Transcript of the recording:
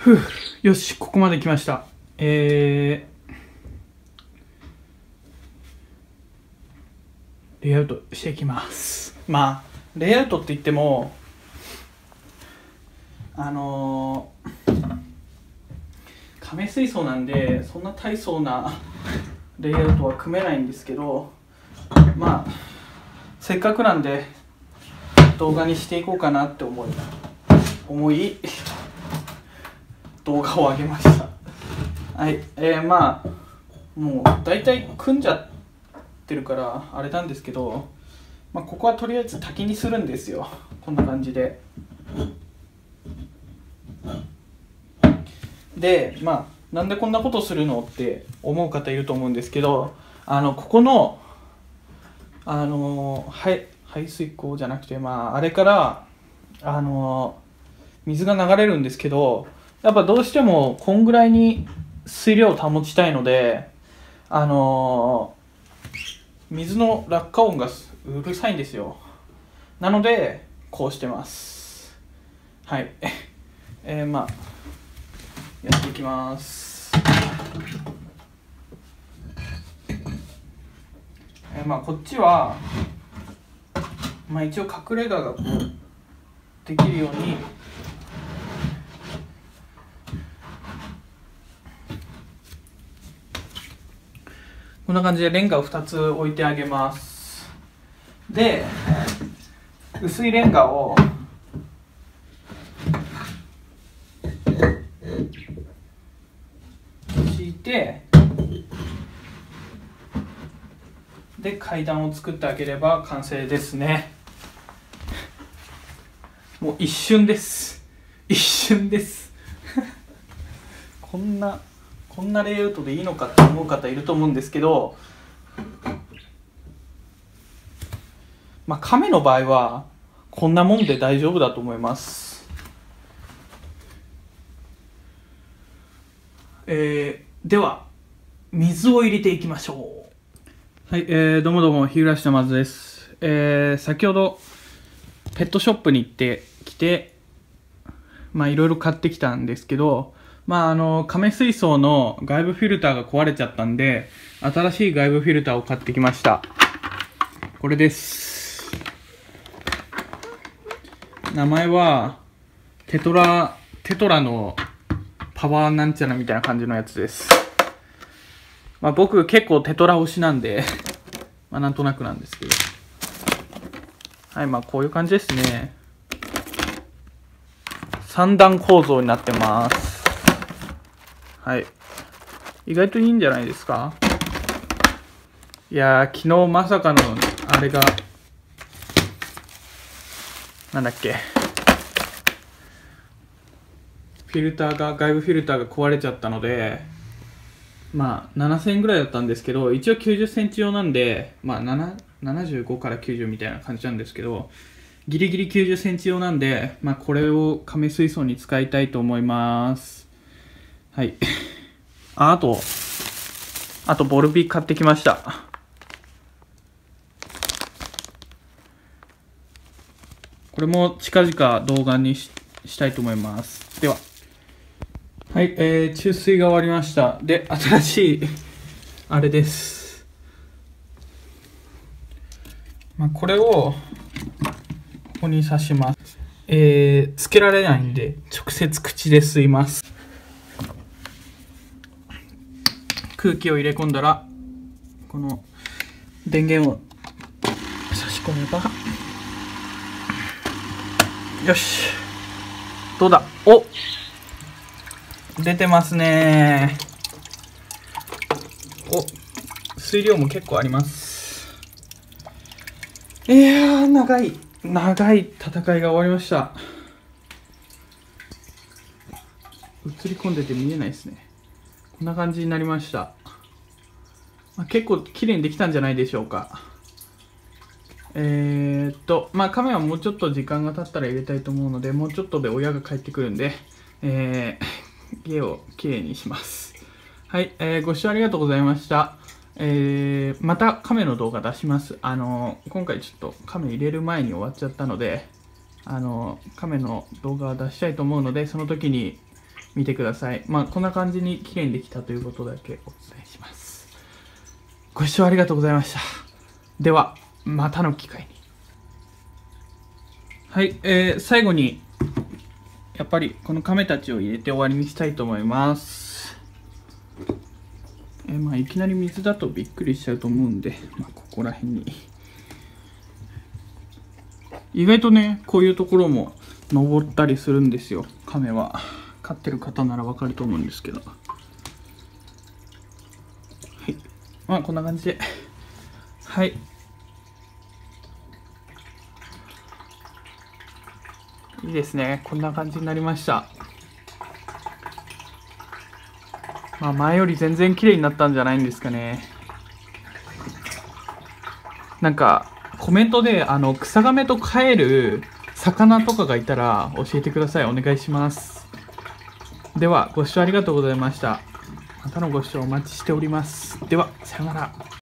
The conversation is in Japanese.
ふうよしここまで来ました。えー、レイアウトしていきます。まあレイアウトって言ってもあのー、亀水槽なんでそんな大層な レイアウトは組めないんですけどまあせっかくなんで動画にしていこうかなって思い思い動画を上げました。はい。えー、まあもう大体組んじゃってるからあれなんですけど、まあ、ここはとりあえず滝にするんですよ。こんな感じで。でまあなんでこんなことするのって思う方いると思うんですけどあのここのあのはい排水口じゃなくてまああれからあの水が流れるんですけどやっぱどうしてもこんぐらいに水量を保ちたいのであの水の落下音がうるさいんですよ。なのでこうしてます。はい。えー、まあやっていきます。えー、まあこっちはまあ一応隠れ家がこうできるようにこんな感じでレンガを2つ置いてあげます。で薄いレンガを敷いてで階段を作ってあげれば完成ですね。もう一瞬です。一瞬です。こんなこんなレイアウトでいいのかって思う方いると思うんですけどまあ亀の場合はこんなもんで大丈夫だと思います。えー、では水を入れていきましょう。はい、えー、どうもどうも日暮下松です。えー、先ほどペットショップに行ってきてまあいろいろ買ってきたんですけどまああの、亀水槽の外部フィルターが壊れちゃったんで、新しい外部フィルターを買ってきました。これです。名前は、テトラ、テトラのパワーなんちゃらみたいな感じのやつです。まあ僕結構テトラ推しなんでまあなんとなくなんですけど。はい、まあこういう感じですね。三段構造になってます。はい。意外といいんじゃないですか？いやー、昨日まさかの、あれが、なんだっけ？フィルターが、外部フィルターが壊れちゃったので、まあ、7000円ぐらいだったんですけど、一応90センチ用なんで、まあ、75から90みたいな感じなんですけど、ギリギリ90センチ用なんで、まあ、これを亀水槽に使いたいと思います。はい。あ、あと、あとボルビー買ってきました。これも近々動画にししたいと思います。では。はい、えー、注水が終わりました。で、新しい、あれです。まあ、これを、ここに刺します。えー、つけられないんで、直接口で吸います。空気を入れ込んだらこの電源を差し込めばよし。どうだ？お！出てますね。お！水量も結構あります。いや長い長い戦いが終わりました。映り込んでて見えないですね。こんな感じになりました。まあ、結構綺麗にできたんじゃないでしょうか。えー、っと、まあカメラもうちょっと時間が経ったら入れたいと思うので、もうちょっとで親が帰ってくるんで、えー、家をきれいにします。はい、えー、ご視聴ありがとうございました。えー、またカメの動画出します。あのー、今回ちょっとカメ入れる前に終わっちゃったので、あのー、カメの動画を出したいと思うので、その時に見てください。まあ、こんな感じに綺麗にできたということだけお伝えします。ご視聴ありがとうございました。では、またの機会に。はい、えー、最後に、やっぱりこの亀たちを入れて終わりにしたいと思います。えーまあ、いきなり水だとびっくりしちゃうと思うんで、まあ、ここら辺に。意外とね、こういうところも登ったりするんですよ、亀は。飼ってる方ならわかると思うんですけど。はい。まあ、こんな感じで。はい。いいですね。こんな感じになりました。まあ、前より全然綺麗になったんじゃないんですかね。なんか、コメントで、あの、草亀と飼える魚とかがいたら教えてください。お願いします。では、ご視聴ありがとうございました。またのご視聴お待ちしております。では、さようなら。